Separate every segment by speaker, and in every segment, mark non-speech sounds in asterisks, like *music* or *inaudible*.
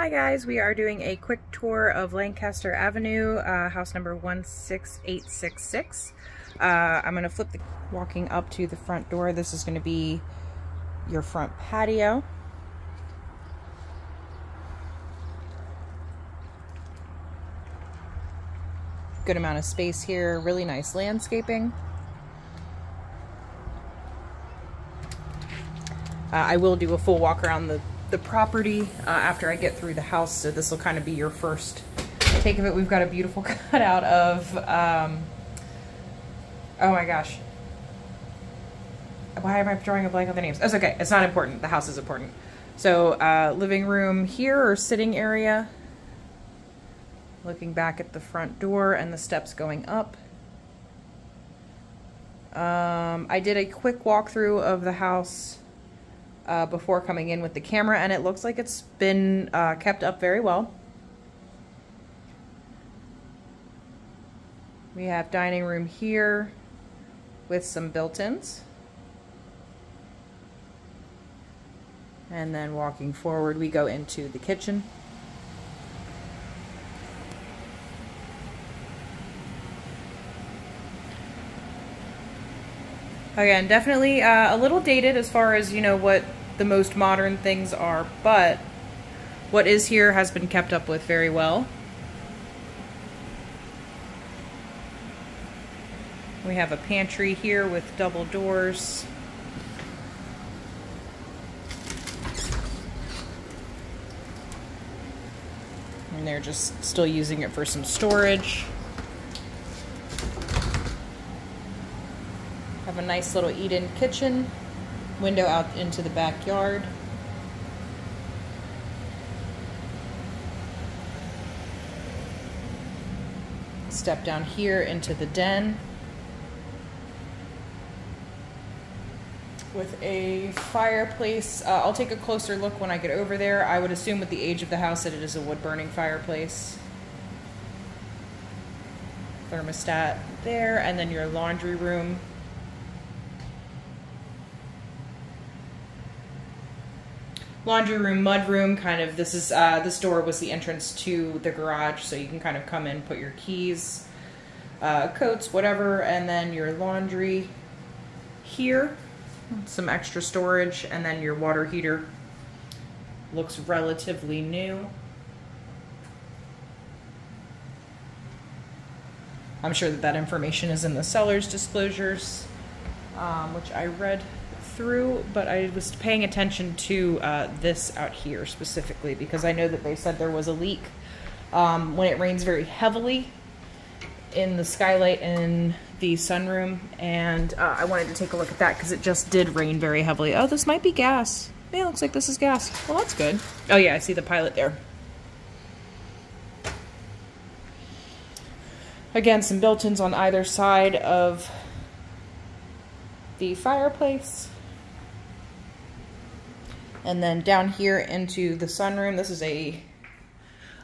Speaker 1: Hi guys, we are doing a quick tour of Lancaster Avenue, uh, house number 16866. Uh, I'm going to flip the walking up to the front door. This is going to be your front patio. Good amount of space here, really nice landscaping. Uh, I will do a full walk around the the property uh, after I get through the house. So this will kind of be your first take of it. We've got a beautiful *laughs* cutout of, um, oh my gosh. Why am I drawing a blank on the names? That's okay. It's not important. The house is important. So uh, living room here or sitting area. Looking back at the front door and the steps going up. Um, I did a quick walkthrough of the house uh, before coming in with the camera and it looks like it's been uh, kept up very well. We have dining room here with some built-ins. And then walking forward, we go into the kitchen. Again, definitely uh, a little dated as far as, you know, what the most modern things are, but what is here has been kept up with very well. We have a pantry here with double doors. And they're just still using it for some storage. Have a nice little eat-in kitchen window out into the backyard. Step down here into the den. With a fireplace. Uh, I'll take a closer look when I get over there. I would assume with the age of the house that it is a wood burning fireplace. Thermostat there, and then your laundry room laundry room, mud room, kind of, this is, uh, this door was the entrance to the garage, so you can kind of come in, put your keys, uh, coats, whatever, and then your laundry here, some extra storage, and then your water heater looks relatively new. I'm sure that that information is in the seller's disclosures, um, which I read through, but I was paying attention to uh, this out here specifically because I know that they said there was a leak um, when it rains very heavily in the skylight in the sunroom, and uh, I wanted to take a look at that because it just did rain very heavily. Oh, this might be gas. Yeah, looks like this is gas. Well, that's good. Oh yeah, I see the pilot there. Again, some built-ins on either side of the fireplace. And then down here into the sunroom, this is a,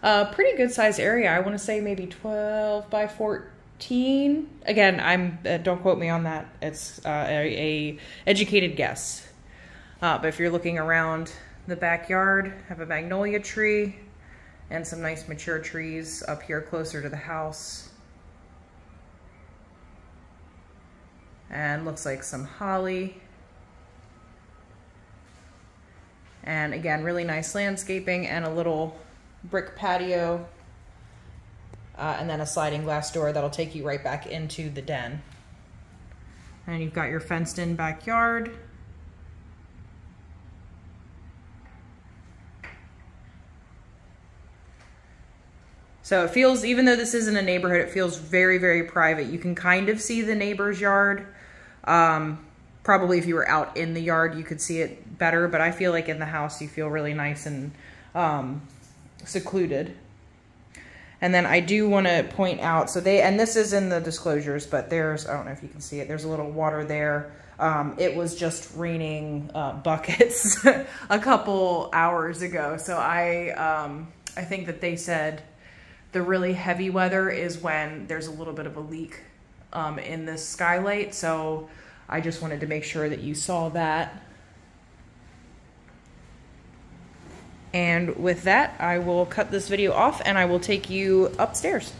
Speaker 1: a pretty good size area. I want to say maybe 12 by 14. Again, I'm uh, don't quote me on that. It's uh, a, a, educated guess. Uh, but if you're looking around the backyard, have a magnolia tree and some nice mature trees up here closer to the house. And looks like some holly And again, really nice landscaping and a little brick patio. Uh, and then a sliding glass door that'll take you right back into the den. And you've got your fenced in backyard. So it feels, even though this isn't a neighborhood, it feels very, very private. You can kind of see the neighbor's yard. Um, probably if you were out in the yard, you could see it better, but I feel like in the house, you feel really nice and um, secluded. And then I do want to point out, so they, and this is in the disclosures, but there's, I don't know if you can see it, there's a little water there. Um, it was just raining uh, buckets *laughs* a couple hours ago. So I, um, I think that they said the really heavy weather is when there's a little bit of a leak um, in the skylight. So I just wanted to make sure that you saw that. And with that, I will cut this video off and I will take you upstairs.